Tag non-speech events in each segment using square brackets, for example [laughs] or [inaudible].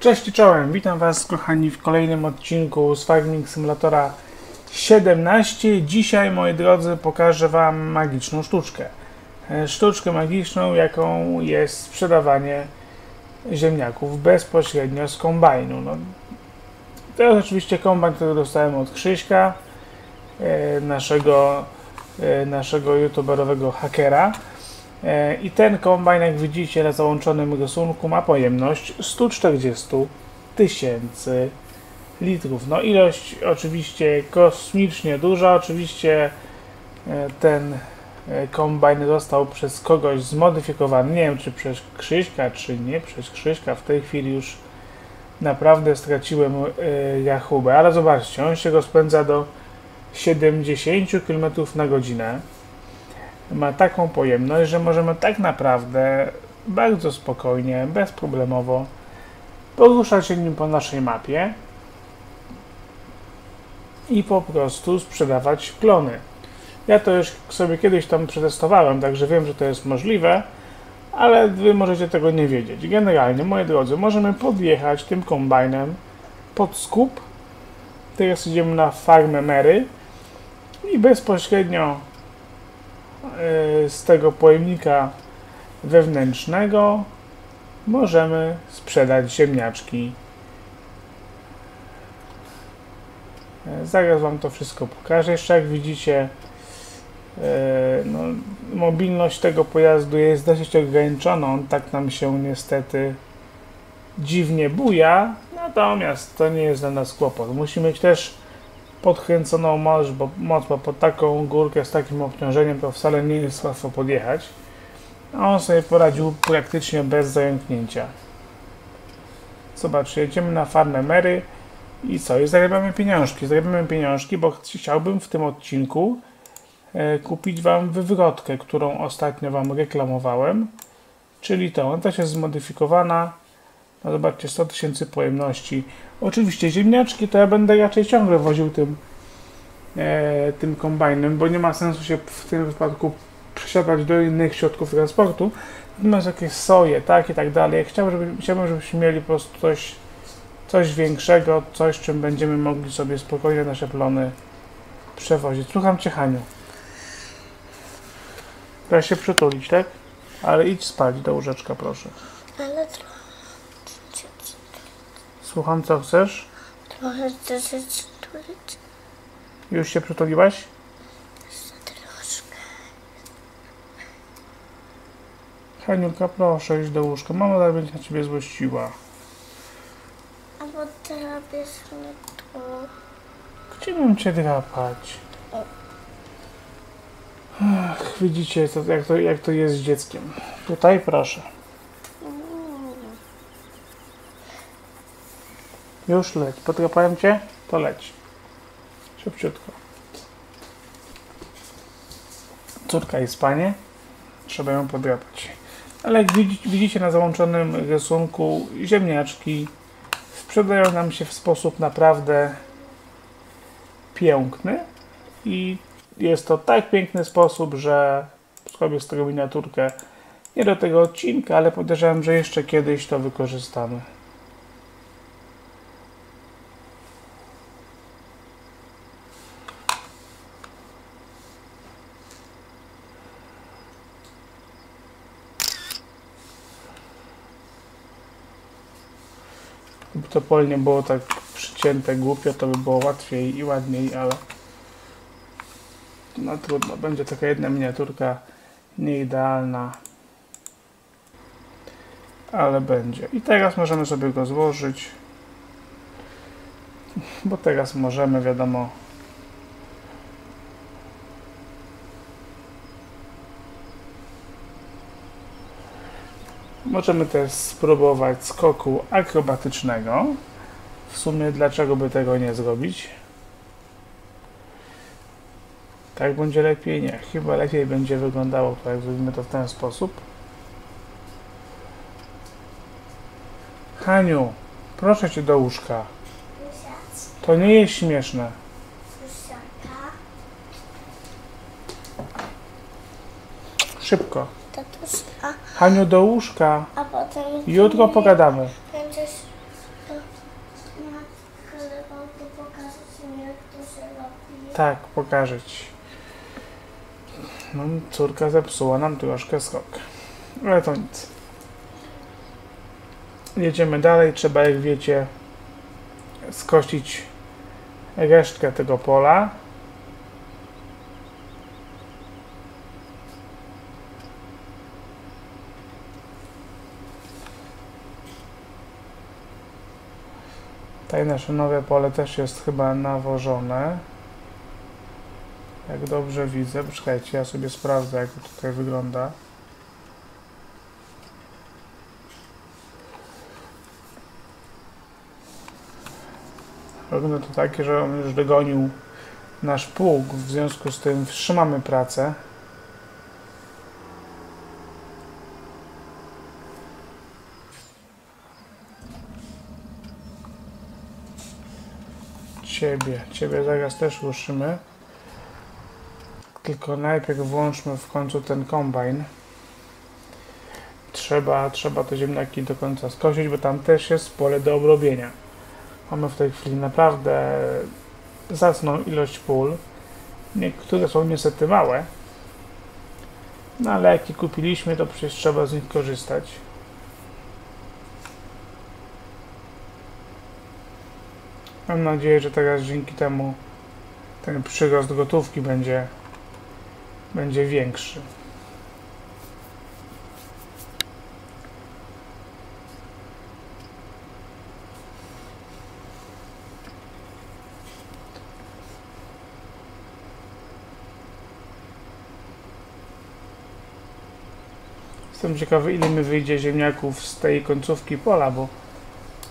Cześć i czołem, witam Was kochani w kolejnym odcinku z Farming Simulatora 17. Dzisiaj, moi drodzy, pokażę Wam magiczną sztuczkę. E, Sztuczkę magiczną, jaką jest sprzedawanie ziemniaków bezpośrednio z kombajnu. No, to jest oczywiście kombajn, który dostałem od Krzyśka, e, naszego, e, naszego youtuberowego hakera. E, I ten kombajn, jak widzicie na załączonym rysunku, ma pojemność 140 tysięcy litrów. No ilość oczywiście kosmicznie duża. Oczywiście e, ten e, kombajn został przez kogoś zmodyfikowany. Nie wiem, czy przez Krzyśka, czy nie przez Krzyśka. W tej chwili już naprawdę straciłem rachubę. Ale zobaczcie, on się rozpędza do 70 km na godzinę ma taką pojemność, że możemy tak naprawdę bardzo spokojnie, bezproblemowo poruszać się nim po naszej mapie i po prostu sprzedawać klony. Ja to już sobie kiedyś tam przetestowałem, także wiem, że to jest możliwe, ale wy możecie tego nie wiedzieć. Generalnie, moi drodzy, możemy podjechać tym kombajnem pod skup. Teraz idziemy na farmę Mary i bezpośrednio z tego pojemnika wewnętrznego możemy sprzedać ziemniaczki. Zaraz Wam to wszystko pokażę. Jeszcze jak widzicie, no, mobilność tego pojazdu jest dosyć ograniczona. On tak nam się niestety dziwnie buja, natomiast to nie jest dla nas kłopot. Musimy mieć też podkręconą moc, bo, pod taką górkę z takim obciążeniem to wcale nie jest łatwo podjechać. A on sobie poradził praktycznie bez zająknięcia. Zobaczcie, jedziemy na farmę Mary i co? I zarabiamy pieniążki. Zarabiamy pieniążki, bo chciałbym w tym odcinku e, kupić Wam wywrotkę, którą ostatnio Wam reklamowałem. Czyli to, ona też jest zmodyfikowana no zobaczcie, 100 tysięcy pojemności. Oczywiście ziemniaczki to ja będę raczej ciągle woził tym, e, tym kombajnem, bo nie ma sensu się w tym wypadku przesiadać do innych środków transportu. Natomiast jakieś soje, tak i tak dalej. Chciałbym, żeby, chciałbym, żebyśmy mieli po prostu coś, coś większego, coś, czym będziemy mogli sobie spokojnie nasze plony przewozić. Słucham Cię, Haniu. Trzeba się przytulić, tak? Ale idź spać do łóżeczka, proszę. Ale Słucham, co chcesz? trochę chcę przytulić. Już się przytuliłaś? Troszkę. Haniulka, proszę, idź do łóżka. Mama zaraz będzie na ciebie złościła. A bo teraz bierzemy to. Gdzie mam cię drapać? Ach, widzicie, jak, to, jak to jest z dzieckiem. Tutaj, proszę. Już leć. Podrapałem cię? To leć. Szybciutko. Córka jest panie. Trzeba ją podrapać. Ale jak widzi- widzicie na załączonym rysunku, ziemniaczki sprzedają nam się w sposób naprawdę piękny i jest to tak piękny sposób, że zrobię z tego miniaturkę nie do tego odcinka, ale podejrzewam, że jeszcze kiedyś to wykorzystamy. To pole nie było tak przycięte głupio, to by było łatwiej i ładniej, ale no trudno, będzie taka jedna miniaturka nieidealna, ale będzie. I teraz możemy sobie go złożyć, bo teraz możemy, wiadomo, Możemy też spróbować skoku akrobatycznego. W sumie dlaczego by tego nie zrobić? Tak będzie lepiej? Nie. Chyba lepiej będzie wyglądało jak zrobimy to w ten sposób. Haniu, proszę cię do łóżka. To nie jest śmieszne. Szybko. Haniu, do łóżka. A potem... Jutro pogadamy. Będziesz Tak, pokażę ci. No, córka zepsuła nam troszkę skok. Ale to nic. Jedziemy dalej. Trzeba, jak wiecie, skosić resztkę tego pola. Tutaj nasze nowe pole też jest chyba nawożone. Jak dobrze widzę. Poczekajcie, ja sobie sprawdzę, jak to tutaj wygląda. Wygląda to takie, że on już dogonił nasz pług, w związku z tym wstrzymamy pracę. Ciebie, ciebie zaraz też ruszymy. Tylko najpierw włączmy w końcu ten kombajn. Trzeba, trzeba te ziemniaki do końca skosić, bo tam też jest pole do obrobienia. Mamy w tej chwili naprawdę zacną ilość pól. Niektóre są niestety małe, no ale jak je kupiliśmy, to przecież trzeba z nich korzystać. Mam nadzieję, że teraz dzięki temu ten przyrost gotówki będzie, będzie większy. Jestem ciekawy, ile mi wyjdzie ziemniaków z tej końcówki pola, bo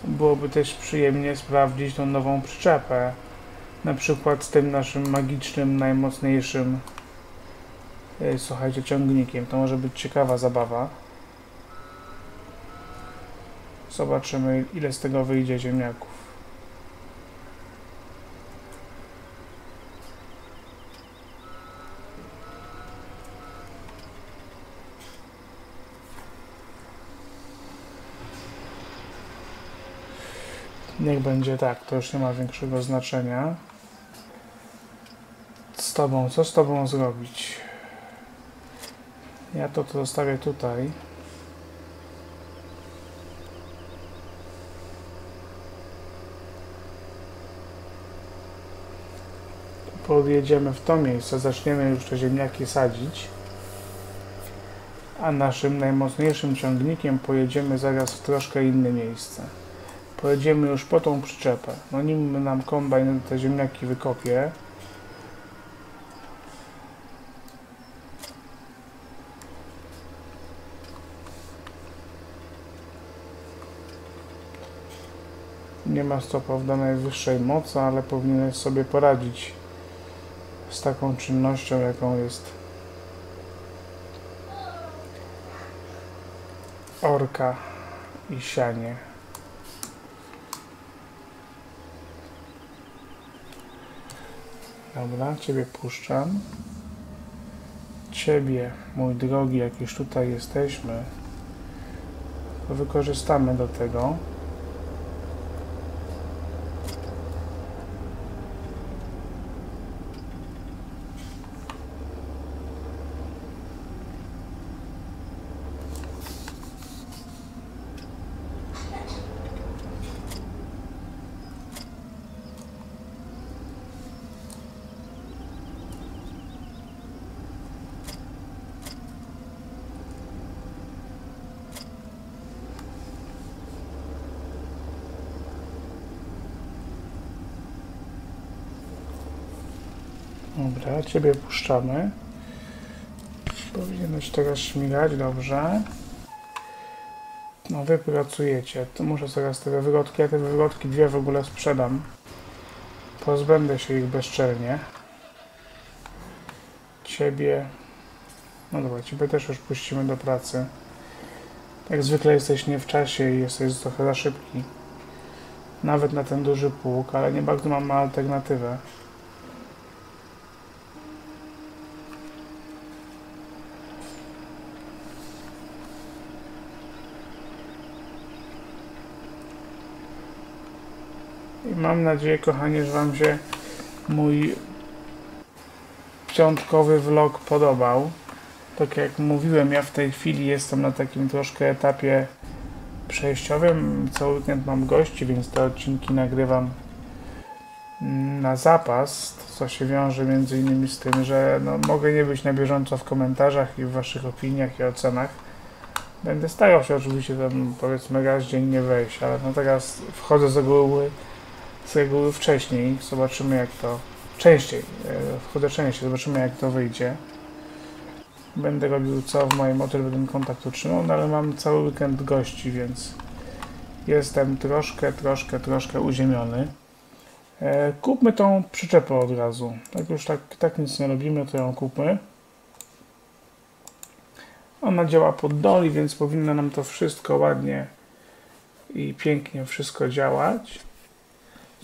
byłoby też przyjemnie sprawdzić tą nową przyczepę. Na przykład z tym naszym magicznym, najmocniejszym, e, słuchajcie, ciągnikiem. To może być ciekawa zabawa. Zobaczymy, ile z tego wyjdzie ziemniaków. Niech będzie tak, to już nie ma większego znaczenia. Z tobą, co z tobą zrobić? Ja to, to zostawię tutaj. Podjedziemy w to miejsce, zaczniemy już te ziemniaki sadzić. A naszym najmocniejszym ciągnikiem pojedziemy zaraz w troszkę inne miejsce pojedziemy już po tą przyczepę. No nim nam kombajn te ziemniaki wykopie, nie ma co prawda najwyższej mocy, ale powinieneś sobie poradzić z taką czynnością, jaką jest orka i sianie. Dobra, Ciebie puszczam. Ciebie, mój drogi, jak już tutaj jesteśmy, wykorzystamy do tego. Dobra, Ciebie puszczamy. Powinieneś teraz śmigać, dobrze. No wy pracujecie. To muszę zaraz te wywrotki, ja te wywrotki dwie w ogóle sprzedam. Pozbędę się ich bezczelnie. Ciebie... No dobra, Ciebie też już puścimy do pracy. Jak zwykle jesteś nie w czasie i jesteś trochę za szybki. Nawet na ten duży pług, ale nie bardzo mamy alternatywę. Mam nadzieję, kochanie, że Wam się mój piątkowy vlog podobał. Tak jak mówiłem, ja w tej chwili jestem na takim troszkę etapie przejściowym. Cały weekend mam gości, więc te odcinki nagrywam na zapas, co się wiąże między innymi z tym, że no, mogę nie być na bieżąco w komentarzach i w waszych opiniach i ocenach. Będę starał się oczywiście tam powiedzmy raz dziennie wejść, ale no teraz wchodzę z reguły, z reguły wcześniej, zobaczymy jak to częściej, e, wchodzę częściej, zobaczymy jak to wyjdzie. Będę robił co w mocy, żeby ten kontakt utrzymał, no ale mam cały weekend gości, więc jestem troszkę, troszkę, troszkę uziemiony. E, kupmy tą przyczepę od razu. Jak już tak, tak nic nie robimy, to ją kupmy. Ona działa pod doli, więc powinno nam to wszystko ładnie i pięknie wszystko działać.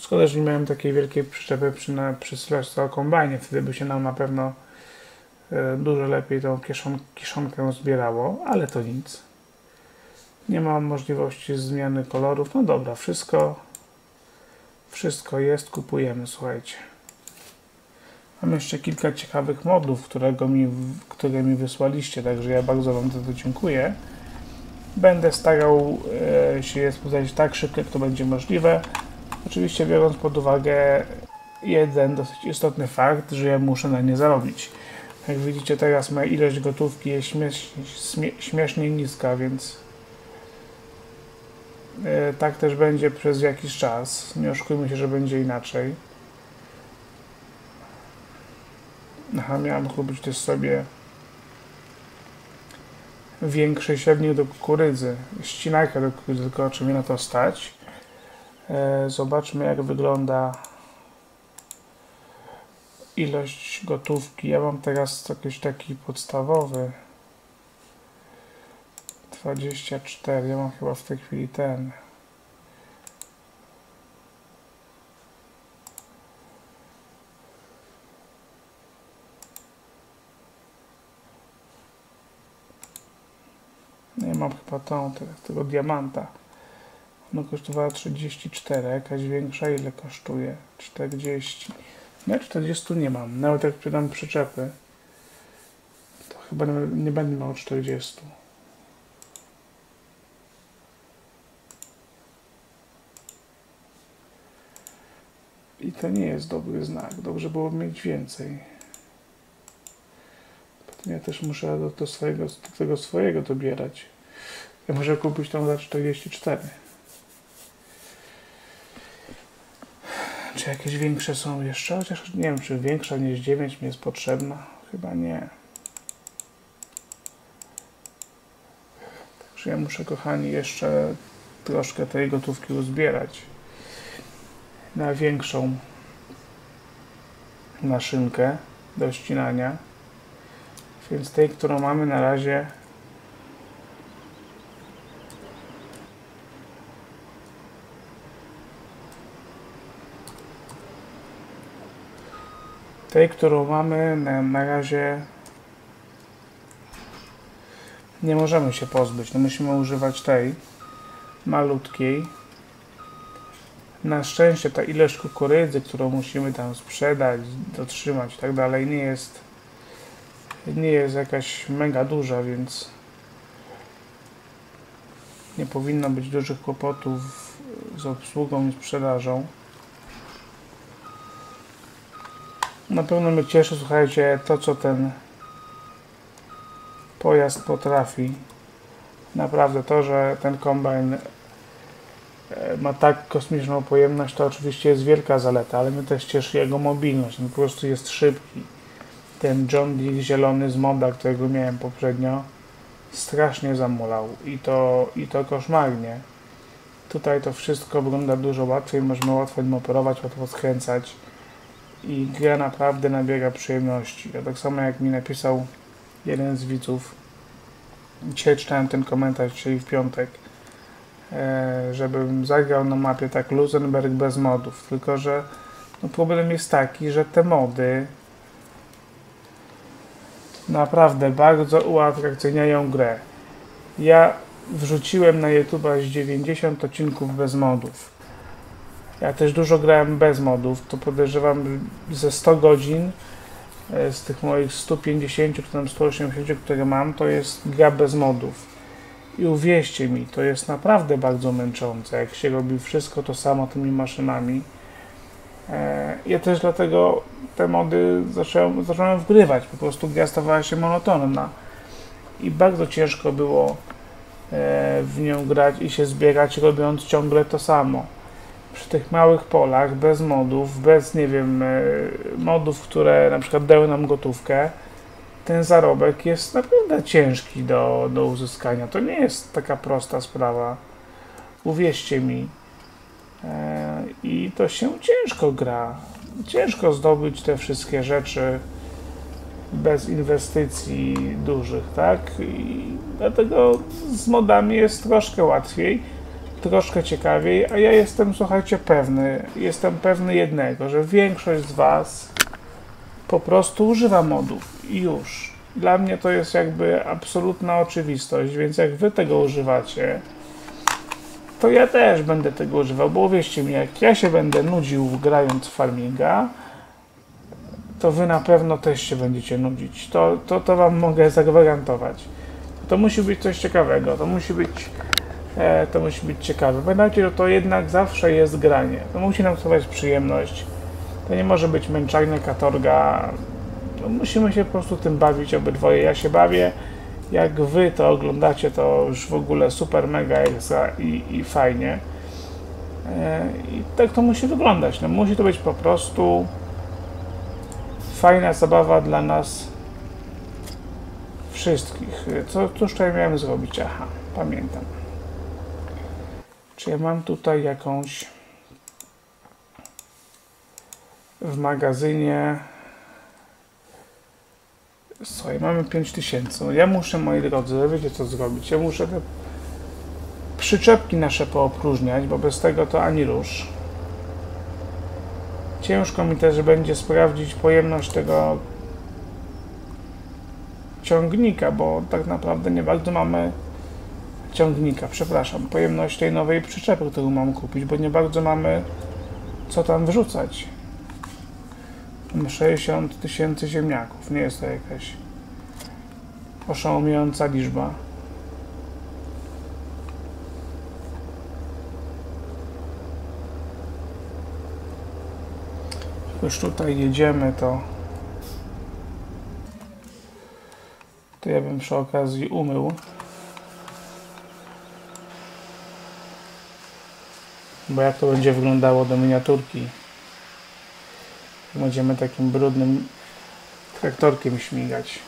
Szkoda, że nie miałem takiej wielkiej przyczepy przy, na, przy Celestial Combine, wtedy by się nam na pewno e, dużo lepiej tą kieszon, kieszonkę zbierało, ale to nic. Nie mam możliwości zmiany kolorów. No dobra, wszystko wszystko jest, kupujemy, słuchajcie. Mam jeszcze kilka ciekawych modów, mi, które mi wysłaliście, także ja bardzo Wam za to dziękuję. Będę starał e, się je sprawdzać tak szybko, jak to będzie możliwe. Oczywiście biorąc pod uwagę jeden dosyć istotny fakt, że ja muszę na nie zarobić. Jak widzicie teraz moja ilość gotówki jest śmiesznie, niska, więc e, tak też będzie przez jakiś czas. Nie oszukujmy się, że będzie inaczej. Aha, miałem kupić też sobie większy siewnik do kukurydzy, ścinajkę do kukurydzy, tylko czy mnie na to stać. E, zobaczmy jak wygląda ilość gotówki. Ja mam teraz jakiś taki podstawowy 24, ja mam chyba w tej chwili ten Nie mam chyba tą, tego, diamanta. Ona kosztowała 34, jakaś większa ile kosztuje? 40. No 40 nie mam. Nawet jak przydam przyczepy, to chyba nie, nie będę miał 40. I to nie jest dobry znak. Dobrze było mieć więcej. Potem ja też muszę do, do, swojego, do tego swojego dobierać. Ja muszę kupić tą za 44. Czy jakieś większe są jeszcze? Chociaż nie wiem, czy większa niż 9 mi jest potrzebna. Chyba nie. Także ja muszę, kochani, jeszcze troszkę tej gotówki uzbierać na większą maszynkę do ścinania. Więc tej, którą mamy na razie tej, którą mamy na, na razie nie możemy się pozbyć. No musimy używać tej malutkiej. Na szczęście ta ilość kukurydzy, którą musimy tam sprzedać, dotrzymać i tak dalej, nie jest nie jest jakaś mega duża, więc nie powinno być dużych kłopotów z obsługą i sprzedażą. Na pewno mnie cieszy, słuchajcie, to co ten pojazd potrafi. Naprawdę to, że ten kombajn e, ma tak kosmiczną pojemność, to oczywiście jest wielka zaleta, ale mnie też cieszy jego mobilność. On po prostu jest szybki. Ten John Deere zielony z moda, którego miałem poprzednio, strasznie zamulał i to, i to koszmarnie. Tutaj to wszystko wygląda dużo łatwiej, możemy łatwo nim operować, łatwo skręcać i gra naprawdę nabiera przyjemności. Ja tak samo jak mi napisał jeden z widzów, dzisiaj czytałem ten komentarz, czyli w piątek, e, żebym zagrał na mapie tak Luzenberg bez modów, tylko że no problem jest taki, że te mody naprawdę bardzo uatrakcyjniają grę. Ja wrzuciłem na YouTube 90 odcinków bez modów. Ja też dużo grałem bez modów, to podejrzewam ze 100 godzin e, z tych moich 150 czy tam 180, które mam, to jest gra bez modów. I uwierzcie mi, to jest naprawdę bardzo męczące, jak się robi wszystko to samo tymi maszynami. E, Ja też dlatego te mody zacząłem, zacząłem wgrywać, po prostu gra stawała się monotonna i bardzo ciężko było e, w nią grać i się zbierać, robiąc ciągle to samo. Przy tych małych polach, bez modów, bez, nie wiem, e, modów, które na przykład dały nam gotówkę, ten zarobek jest naprawdę ciężki do, do uzyskania. To nie jest taka prosta sprawa. Uwierzcie mi. E, I to się ciężko gra. Ciężko zdobyć te wszystkie rzeczy bez inwestycji dużych, tak? I dlatego z modami jest troszkę łatwiej, troszkę ciekawiej, a ja jestem, słuchajcie, pewny, jestem pewny jednego, że większość z Was po prostu używa modów i już. Dla mnie to jest jakby absolutna oczywistość, więc jak Wy tego używacie, to ja też będę tego używał, bo uwierzcie mi, jak ja się będę nudził grając w farminga, to wy na pewno też się będziecie nudzić. To, to, to wam mogę zagwarantować. To musi być coś ciekawego, to musi być, e, to musi być ciekawe. Pamiętajcie, że to jednak zawsze jest granie. To musi nam sprawiać przyjemność. To nie może być męczarnia, katorga. No, musimy się po prostu tym bawić obydwoje. Ja się bawię. Jak wy to oglądacie, to już w ogóle super, mega ekstra i, i fajnie. E, I tak to musi wyglądać. No, musi to być po prostu fajna zabawa dla nas wszystkich. Co, cóż tutaj miałem zrobić? Aha, pamiętam. Czy ja mam tutaj jakąś w magazynie Słuchaj, mamy 5000. No ja muszę, moi drodzy, wiecie co zrobić? Ja muszę te przyczepki nasze poopróżniać, bo bez tego to ani rusz. Ciężko mi też będzie sprawdzić pojemność tego ciągnika, bo tak naprawdę nie bardzo mamy ciągnika, przepraszam, pojemność tej nowej przyczepy, którą mam kupić, bo nie bardzo mamy co tam wrzucać. Mam 60 tysięcy ziemniaków, nie jest to jakaś oszałamiająca liczba. już tutaj jedziemy, to to ja bym przy okazji umył. Bo jak to będzie wyglądało do miniaturki? Będziemy takim brudnym traktorkiem śmigać.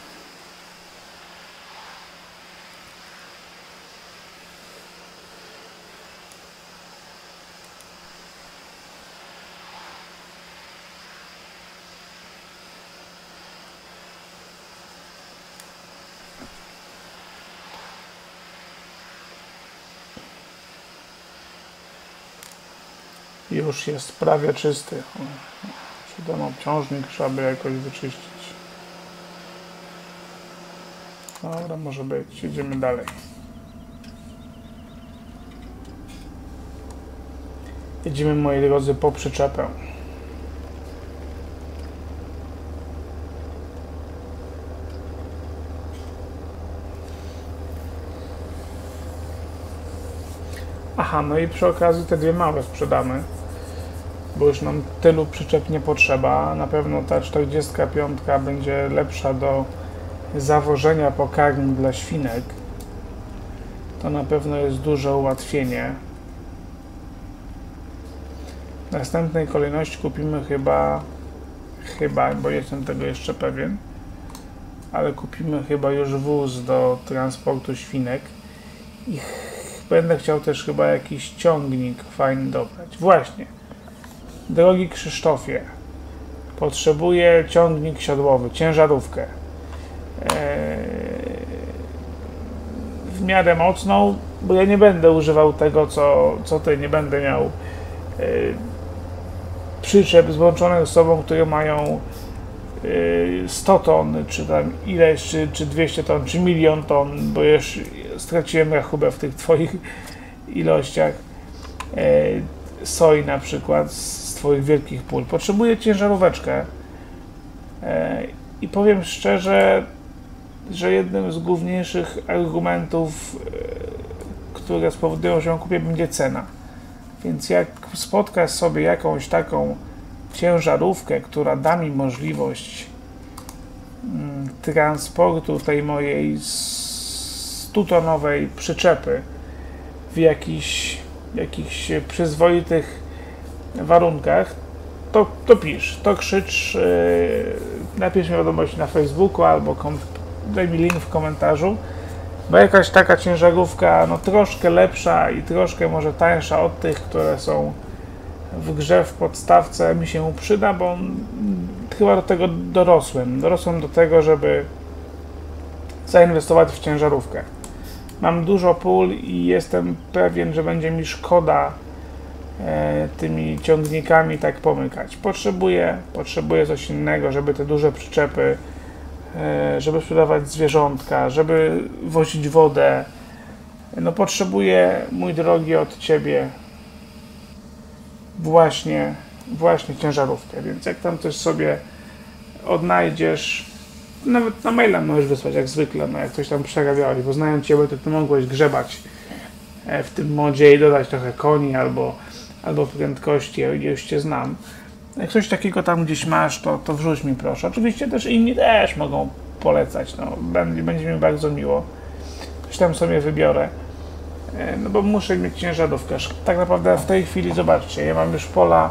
Już jest prawie czysty. Czy ten obciążnik trzeba by jakoś wyczyścić. Dobra, może być. Idziemy dalej. Jedziemy, moi drodzy, po przyczepę. Aha, no i przy okazji te dwie małe sprzedamy, bo już nam tylu przyczep nie potrzeba. Na pewno ta 45 będzie lepsza do zawożenia pokarm dla świnek. To na pewno jest duże ułatwienie. W następnej kolejności kupimy chyba, chyba, bo jestem tego jeszcze pewien, ale kupimy chyba już wóz do transportu świnek i będę chciał też chyba jakiś ciągnik fajny dobrać. Właśnie. Drogi Krzysztofie, potrzebuję ciągnik siodłowy, ciężarówkę. Eee, w miarę mocną, bo ja nie będę używał tego, co, co ty, nie będę miał eee, przyczep złączonych z sobą, które mają 100 ton, czy tam ileś, czy, czy 200 ton, czy milion ton, bo już straciłem rachubę w tych Twoich [laughs] ilościach soi na przykład z Twoich wielkich pól. Potrzebuję ciężaróweczkę e, I powiem szczerze, że jednym z główniejszych argumentów, e, które spowodują, że ją kupię, będzie cena. Więc jak spotkasz sobie jakąś taką ciężarówkę, która da mi możliwość mm, transportu tej mojej 100-tonowej przyczepy w jakichś, jakichś przyzwoitych warunkach, to, to pisz, to krzycz, yy, napisz mi wiadomość na Facebooku albo daj mi link w komentarzu, bo jakaś taka ciężarówka, no troszkę lepsza i troszkę może tańsza od tych, które są w grze w podstawce mi się przyda, bo chyba do tego dorosłem. Dorosłem do tego, żeby zainwestować w ciężarówkę. Mam dużo pól i jestem pewien, że będzie mi szkoda tymi ciągnikami tak pomykać. Potrzebuję, potrzebuję coś innego, żeby te duże przyczepy, e, żeby sprzedawać zwierzątka, żeby wozić wodę. No potrzebuję, mój drogi, od Ciebie właśnie, właśnie ciężarówkę, więc jak tam coś sobie odnajdziesz, nawet na maila możesz wysłać, jak zwykle, no jak coś tam przerabiałeś, bo znając Ciebie, to Ty mogłeś grzebać e, w tym modzie i dodać trochę koni albo, albo prędkości, ja już Cię znam. Jak coś takiego tam gdzieś masz, to, to wrzuć mi proszę. Oczywiście też inni też mogą polecać, no, będzie, będzie mi bardzo miło. Coś tam sobie wybiorę. E, no bo muszę mieć ciężarówkę. Tak naprawdę w tej chwili, zobaczcie, ja mam już pola,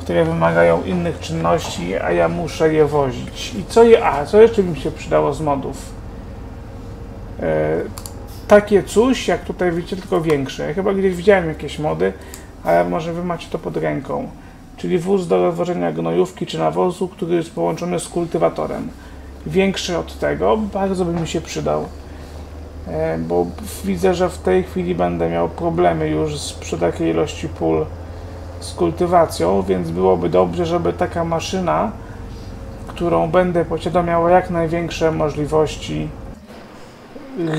które wymagają innych czynności, a ja muszę je wozić. I co je, a co jeszcze mi się przydało z modów? E, takie coś, jak tutaj widzicie, tylko większe. Ja chyba gdzieś widziałem jakieś mody, ale może wy macie to pod ręką. Czyli wóz do rozwożenia gnojówki czy nawozu, który jest połączony z kultywatorem. Większy od tego, bardzo by mi się przydał. E, bo widzę, że w tej chwili będę miał problemy już z, przy takiej ilości pól z kultywacją, więc byłoby dobrze, żeby taka maszyna, którą będę posiadał, miała jak największe możliwości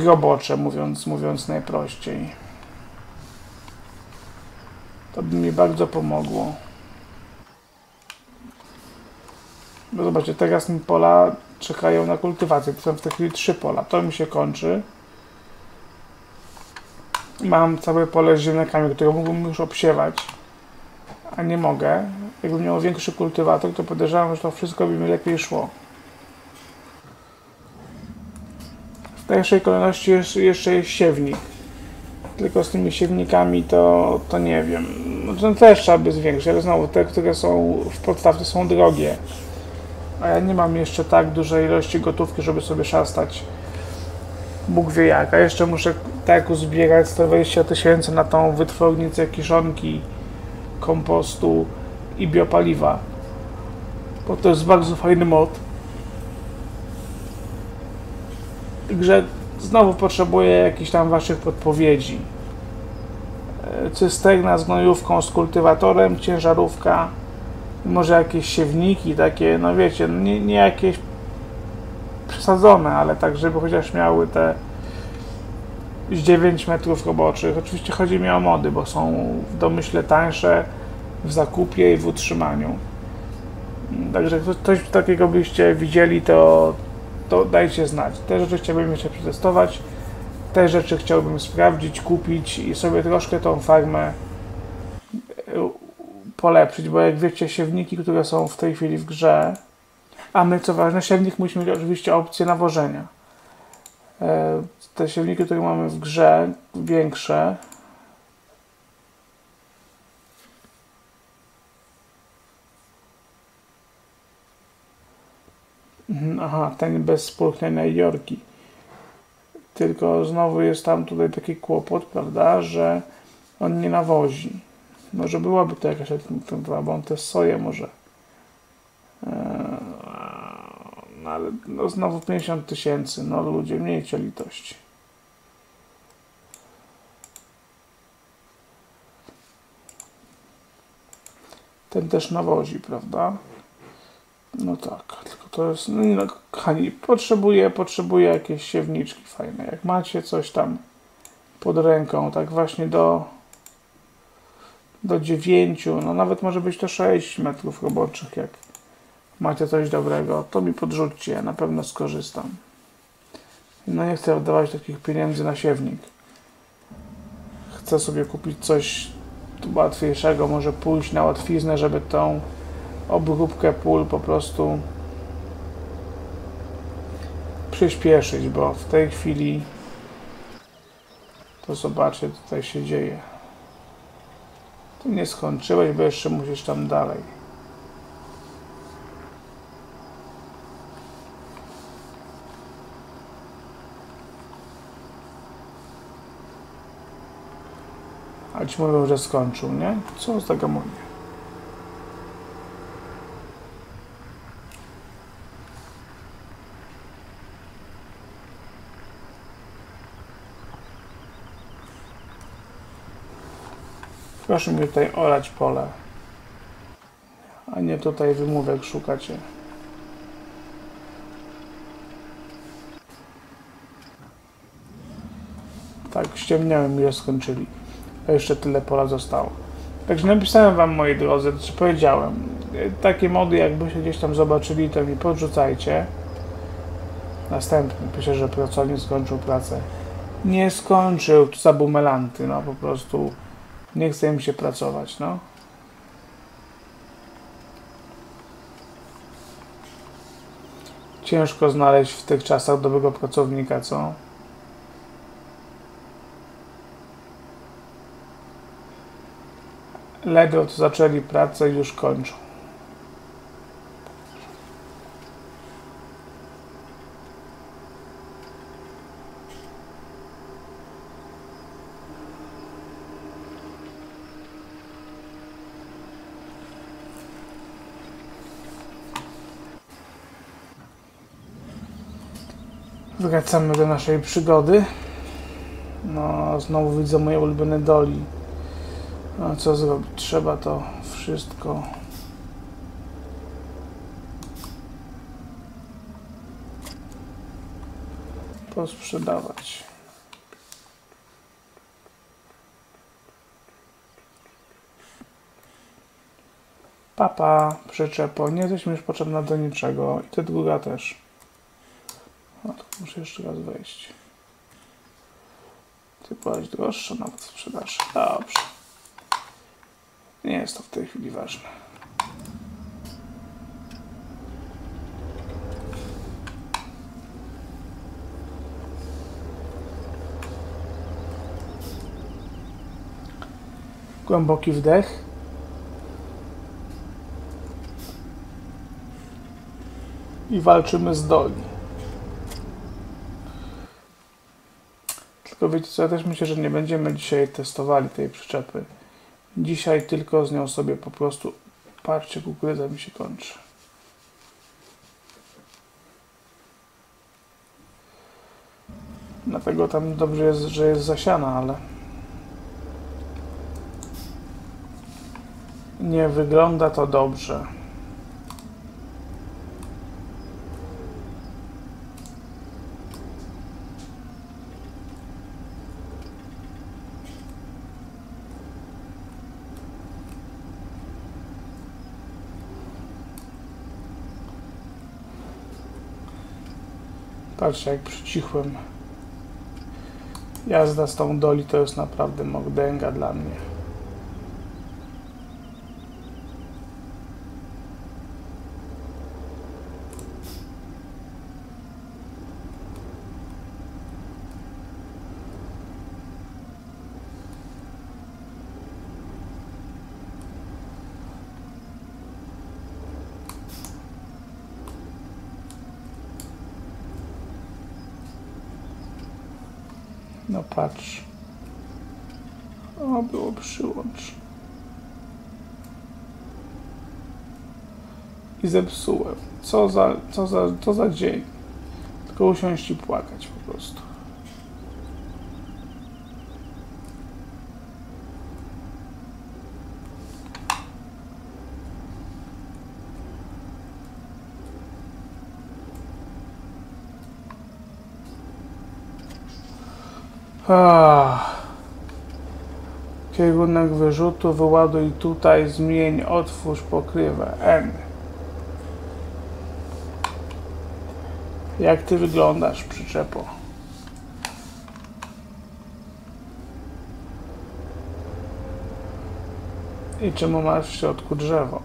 robocze, mówiąc, mówiąc najprościej. To by mi bardzo pomogło. Bo zobaczcie, teraz mi pola czekają na kultywację. To są w tej chwili trzy pola. To mi się kończy mam całe pole z ziemniakami, które mógłbym już obsiewać, a nie mogę. Jakbym miał większy kultywator, to podejrzewam, że to wszystko by mi lepiej szło. W pierwszej kolejności jeszcze jest siewnik. Tylko z tymi siewnikami to, to nie wiem. No też trzeba by zwiększyć, ale znowu te, które są w podstawce są drogie. A ja nie mam jeszcze tak dużej ilości gotówki, żeby sobie szastać Bóg wie jak. A jeszcze muszę tak uzbierać 120 tysięcy na tą wytwornicę kiszonki, kompostu i biopaliwa. Bo to jest bardzo fajny mod. Także znowu potrzebuję jakichś tam waszych podpowiedzi. E, cysterna z gnojówką, z kultywatorem, ciężarówka, może jakieś siewniki takie, no wiecie, nie, nie jakieś przesadzone, ale tak, żeby chociaż miały te 9 metrów roboczych. Oczywiście chodzi mi o mody, bo są w domyśle tańsze w zakupie i w utrzymaniu. Także coś takiego byście widzieli, to, to dajcie znać. Te rzeczy chciałbym jeszcze przetestować. Te rzeczy chciałbym sprawdzić, kupić i sobie troszkę tą farmę e, polepszyć, bo jak wiecie, siewniki, które są w tej chwili w grze, a my, co ważne, siewnik musi mieć oczywiście opcję nawożenia. E, te siewniki, które mamy w grze, większe, Aha, ten bez spulchnienia jorki. Tylko znowu jest tam tutaj taki kłopot, prawda, że on nie nawozi. Może byłaby to jakaś alternatywa, bo on też soję może. Eee, no ale no znowu 50 tysięcy, no ludzie, miejcie litość. Ten też nawozi, prawda? No tak, tylko to jest, no, no kochani, potrzebuję, potrzebuję jakieś siewniczki fajne. Jak macie coś tam pod ręką, tak właśnie do do 9, no nawet może być to 6 metrów roboczych, jak macie coś dobrego, to mi podrzućcie, na pewno skorzystam. No nie chcę oddawać takich pieniędzy na siewnik. Chcę sobie kupić coś łatwiejszego, może pójść na łatwiznę, żeby tą obróbkę pól po prostu przyspieszyć, bo w tej chwili to zobaczcie, tutaj się dzieje. Ty nie skończyłeś, bo jeszcze musisz tam dalej. Ci mówią, że skończył, nie? Co z tego mówię? Proszę mi tutaj orać pole, a nie tutaj wymówek szukacie. Tak, ściemniałem, ile skończyli. A jeszcze tyle pola zostało. Także napisałem wam, moi drodzy, czy powiedziałem, takie mody, jakbyście gdzieś tam zobaczyli, to mi podrzucajcie. Następny, pisze, że pracownik skończył pracę. Nie skończył, to za bumelanty, no po prostu nie chce im się pracować, no. Ciężko znaleźć w tych czasach dobrego pracownika, co? Ledwo to zaczęli pracę i już kończą. Wracamy do naszej przygody. No, znowu widzę moje ulubione doli. No, co zrobić? Trzeba to wszystko. posprzedawać. Papa, przyczepo, nie jesteśmy już potrzebna do niczego. I ta druga też. No to muszę jeszcze raz wejść. Ty byłaś droższa nawet sprzedaż. Dobrze. Nie jest to w tej chwili ważne. Głęboki wdech. I walczymy z Tylko wiecie co, ja też myślę, że nie będziemy dzisiaj testowali tej przyczepy. Dzisiaj tylko z nią sobie po prostu, patrzcie, kukurydza mi się kończy. Dlatego tam dobrze jest, że jest zasiana, ale nie wygląda to dobrze. Patrzcie, jak przycichłem. Jazda z tą doli to jest naprawdę mogdęga dla mnie. No patrz. O, było przyłącz. I zepsułem. Co za, co za, co za dzień. Tylko usiąść i płakać po prostu. Ach. Kierunek wyrzutu, wyładuj tutaj, zmień, otwórz pokrywę. N. Jak ty wyglądasz, przyczepo? I czemu masz w środku drzewo?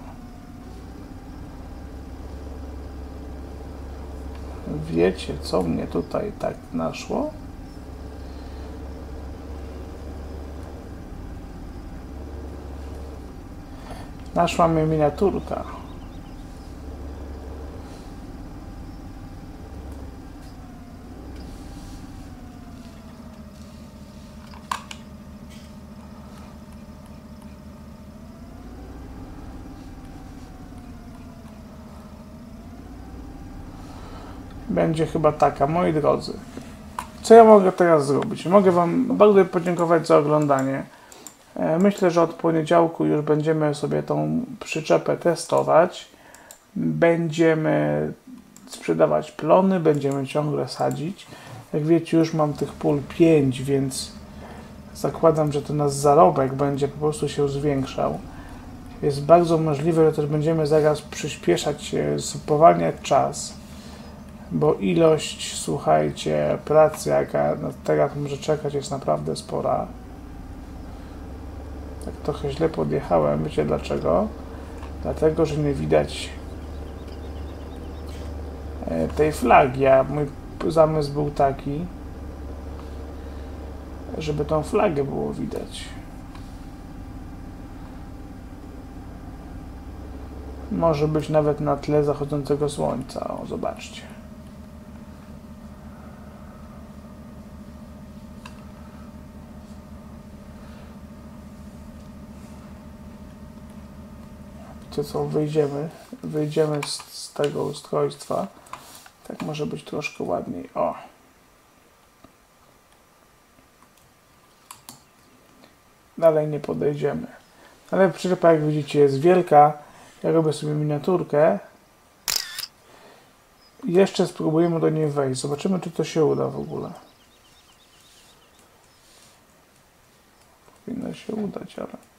Wiecie, co mnie tutaj tak naszło? Naszła mnie miniaturka. Będzie chyba taka, moi drodzy. Co ja mogę teraz zrobić? Mogę Wam bardzo podziękować za oglądanie. E, Myślę, że od poniedziałku już będziemy sobie tą przyczepę testować. Będziemy sprzedawać plony, będziemy ciągle sadzić. Jak wiecie, już mam tych pól 5, więc zakładam, że to nasz zarobek będzie po prostu się zwiększał. Jest bardzo możliwe, że też będziemy zaraz przyspieszać, e, spowalniać czas, bo ilość, słuchajcie, pracy, jaka teraz może czekać, jest naprawdę spora. Tak trochę źle podjechałem. Wiecie dlaczego? Dlatego, że nie widać e, tej flagi. A mój zamysł był taki, żeby tą flagę było widać. Może być nawet na tle zachodzącego słońca. O, zobaczcie. Wiecie co, wyjdziemy, wyjdziemy z, z tego ustrojstwa. Tak może być troszkę ładniej. O. Dalej nie podejdziemy. Ale przyczepa, jak widzicie, jest wielka. Ja robię sobie miniaturkę. Jeszcze spróbujemy do niej wejść. Zobaczymy, czy to się uda w ogóle. Powinno się udać, ale...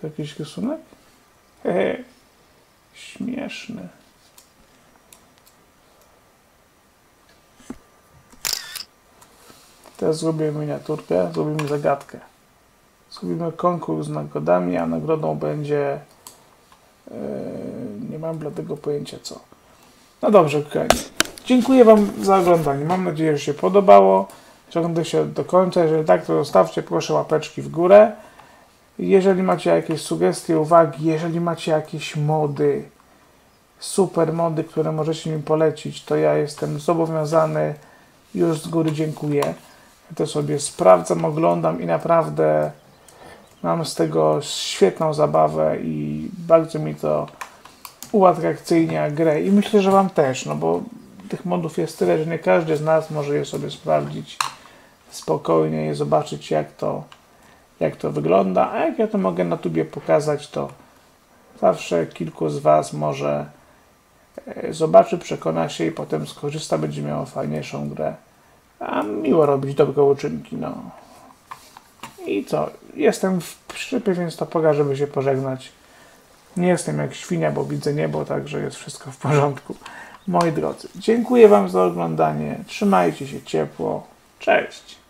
To jakiś rysunek? Hehe. Śmieszny. Teraz zrobię miniaturkę, zrobimy zagadkę. Zrobimy konkurs z nagrodami, a nagrodą będzie... Yy, nie mam bladego pojęcia co. No dobrze, kochani. Dziękuję Wam za oglądanie. Mam nadzieję, że się podobało. Ciągnę się do końca. Jeżeli tak, to zostawcie proszę łapeczki w górę. Jeżeli macie jakieś sugestie, uwagi, jeżeli macie jakieś mody, super mody, które możecie mi polecić, to ja jestem zobowiązany. Już z góry dziękuję. To sobie sprawdzam, oglądam i naprawdę mam z tego świetną zabawę i bardzo mi to uatrakcyjnia grę. I myślę, że Wam też, no bo tych modów jest tyle, że nie każdy z nas może je sobie sprawdzić spokojnie i zobaczyć, jak to jak to wygląda, a jak ja to mogę na tubie pokazać, to zawsze kilku z Was może e, zobaczy, przekona się i potem skorzysta, będzie miało fajniejszą grę. A miło robić dobre uczynki, no. I co? Jestem w przyczepie, więc to poga, żeby się pożegnać. Nie jestem jak świnia, bo widzę niebo, także jest wszystko w porządku. Moi drodzy, dziękuję Wam za oglądanie. Trzymajcie się ciepło. Cześć!